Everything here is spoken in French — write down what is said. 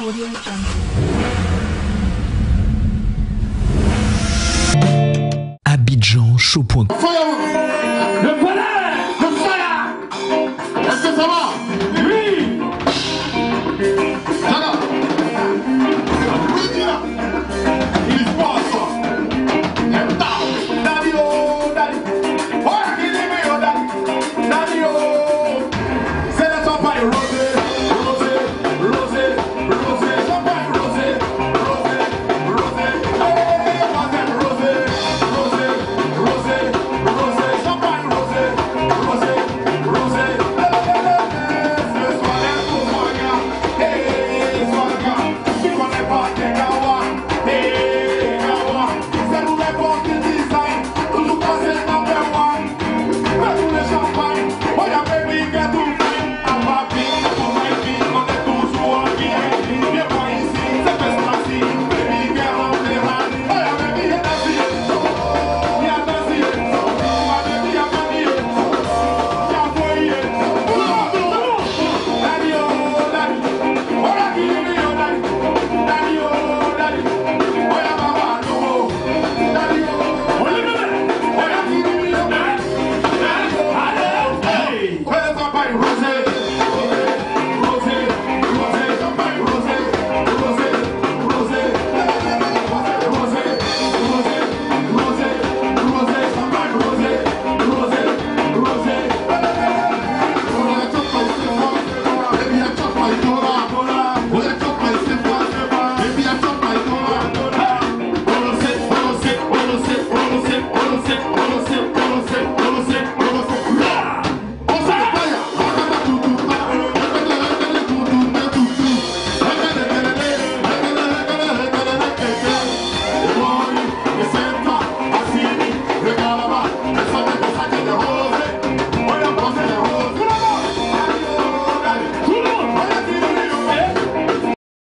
Audio Jungle. abidjanshow.com Le voilà